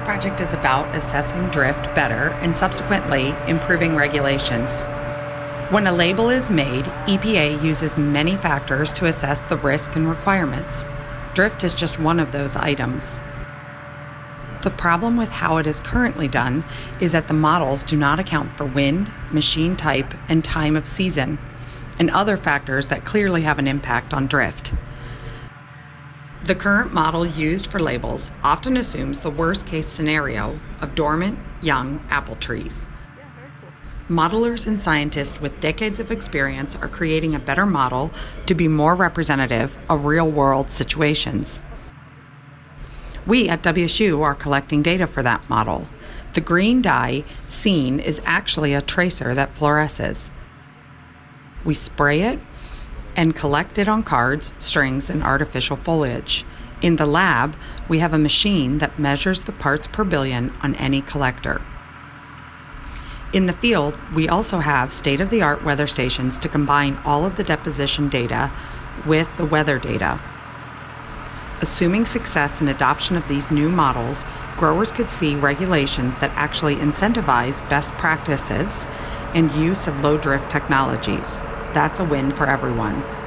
project is about assessing drift better and subsequently improving regulations. When a label is made, EPA uses many factors to assess the risk and requirements. Drift is just one of those items. The problem with how it is currently done is that the models do not account for wind, machine type, and time of season, and other factors that clearly have an impact on drift. The current model used for labels often assumes the worst case scenario of dormant, young apple trees. Modelers and scientists with decades of experience are creating a better model to be more representative of real world situations. We at WSU are collecting data for that model. The green dye seen is actually a tracer that fluoresces. We spray it and collect it on cards, strings, and artificial foliage. In the lab, we have a machine that measures the parts per billion on any collector. In the field, we also have state of the art weather stations to combine all of the deposition data with the weather data. Assuming success in adoption of these new models, growers could see regulations that actually incentivize best practices and use of low drift technologies. That's a win for everyone.